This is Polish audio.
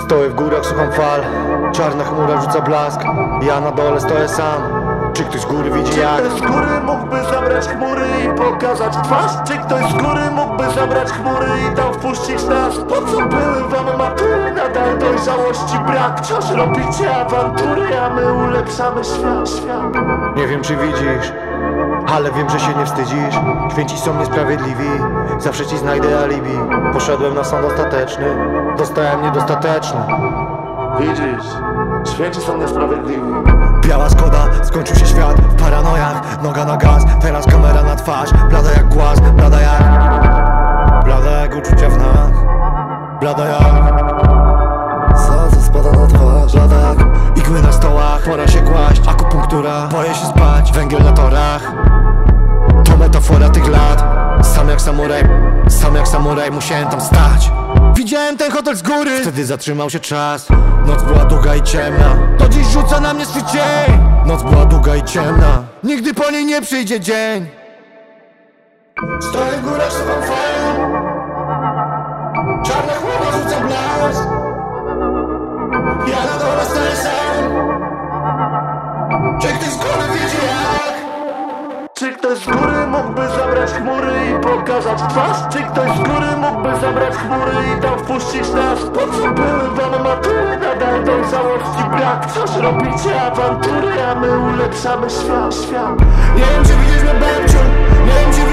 Stoję w górach, słucham fal Czarna chmura rzuca blask Ja na dole stoję sam Czy ktoś z góry widzi jak? Ktoś z góry mógłby zabrać chmury i pokazać twarz? Czy ktoś z góry mógłby zabrać chmury i tam wpuścić nas? Po co były wam matury? Nadal dojrzałości brak Wciąż robicie awantury, a my ulepszamy świat, świat Nie wiem czy widzisz ale wiem, że się nie wstydzisz. Święci są niesprawiedliwi. Zawsze ci znajdę alibi. Poszedłem na sąd ostateczny. Dostałem niedostateczny. Widzisz, święci są niesprawiedliwi. Biała Skoda, skończył się świat w paranojach Noga na gaz, teraz kamera na twarz. Blada jak głaz, blada jak Blada jak uczucia w nas. Blada jak Salsa spada na twarz. Blada jak igły na stołach. Pora się kłaść, węgiel na torach To metafora tych lat. Sam jak samuraj, sam jak samuraj Musiałem tam stać. Widziałem ten hotel z góry. Wtedy zatrzymał się czas. Noc była długa i ciemna. To dziś rzuca na mnie swój cień. Noc była długa i ciemna. Nigdy po niej nie przyjdzie dzień. Stoję w Czy ktoś z góry mógłby zabrać chmury i pokazać twarz? Czy ktoś z góry mógłby zabrać chmury i tam wpuścić nas? Po co były wam matury? Nadal dojrzałości brak Wciąż robicie awantury, a my ulepszamy świat, świat Nie wiem czy widzisz mnie babciu Nie wiem czy